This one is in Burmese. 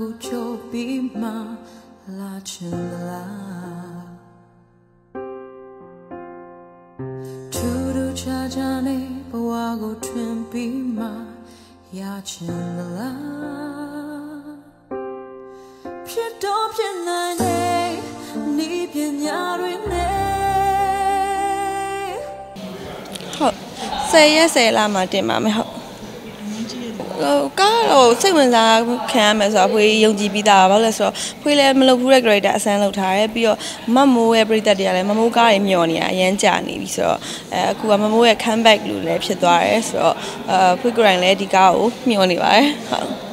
ကိုချိုးပြီးမှလာချင်လားထူးထူးခြားခြားနဲ့ဘဝကိုထွင်ပြီးမှရချင်မလားဖြစ်တော့ဖြစ်နိုင်တဲ့ဤပညာတွေနဲ့ဟုတ်ဆယ်ရက်ဆယ်လမှတင်ပါမယ်ဟုတ်ဟို ကားတော့စိတ်ဝင်စားခံရမယ်ဆိုတော့ဖွေးယုံကြည်ပြီးသားပါဘာလို့လဲဆိုတော့ဖွေးလည်းမလုပ်ဘူးတဲ့ character အစမ်းလုပ်ထားတယ်ပြီးတော့မတ်မိုးရဲ့ပရိသတ်တွေကလည်းမမိုးကားတွေမျောနေတာအရန်ကြာနေပြီဆိုတော့အဲအခုကမမိုးရဲ့ comeback လို့လည်းဖြစ်သွားတယ်ဆိုတော့အဲဖွေးကိုယ်တိုင်လည်းဒီကားကိုမျောနေပါတယ်ဟုတ်